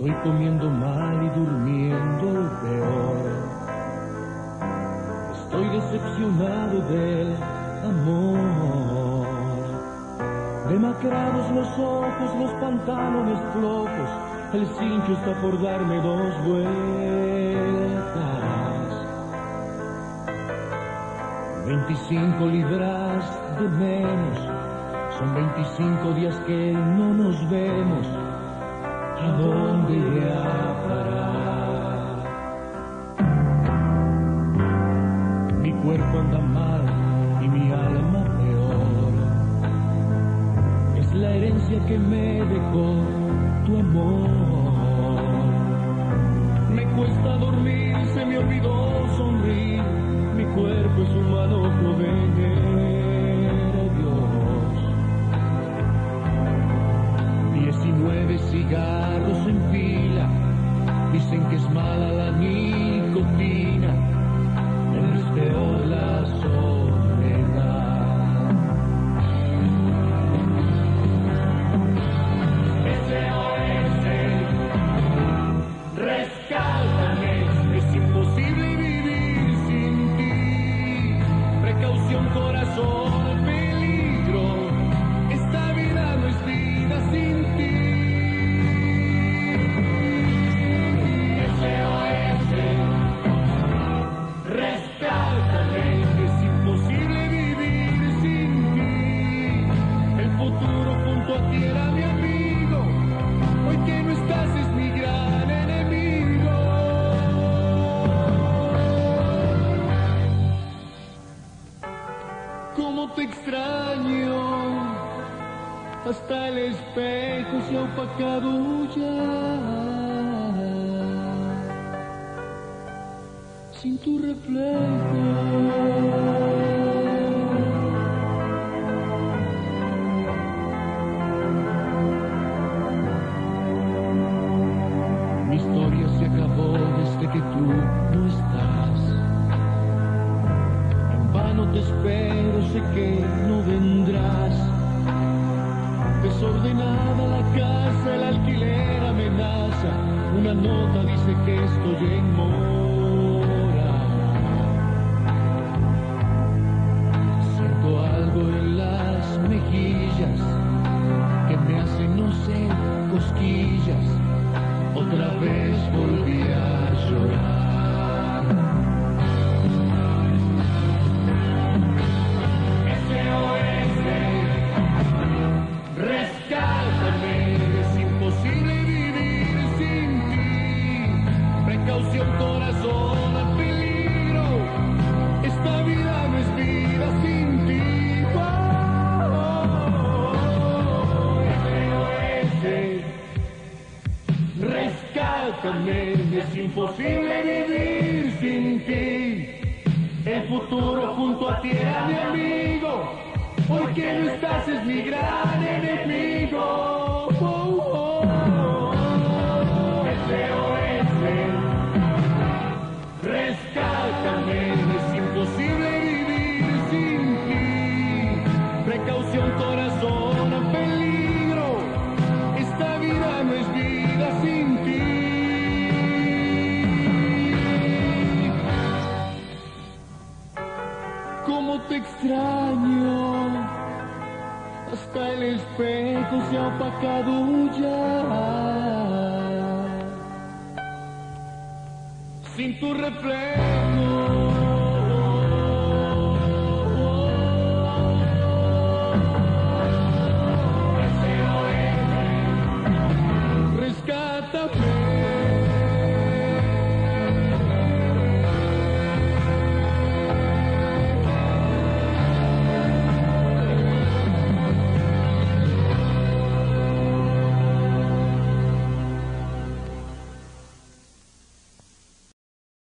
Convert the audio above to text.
Estoy comiendo mal y durmiendo peor. Estoy decepcionado del amor. Demacrados los ojos, los pantalones flojos, el cincho está por darme dos vueltas. 25 libras de menos, son 25 días que no nos vemos. ¿A dónde iré? Mi cuerpo anda mal y mi alma peor. Es la herencia que me dejó tu amor. Me cuesta dormir, se me olvidó sonreír. Mi cuerpo es humano, proveer cigarros en fila, dicen que es mala la nicotina, Cómo te extraño, hasta el espejo se ha opacado ya. Sin tu reflejo. Desordenada la casa, el alquiler amenaza. Una nota dice que estoy en mora. Es imposible vivir sin ti. El futuro junto a ti era mi amigo, hoy que no estás es mi gran enemigo. Oh, oh, oh. Es imposible vivir sin ti. Precaución, corazón, te extraño, hasta el espejo se ha opacado ya. Sin tu reflejo.